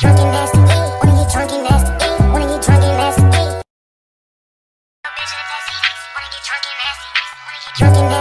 Drunk and nasty.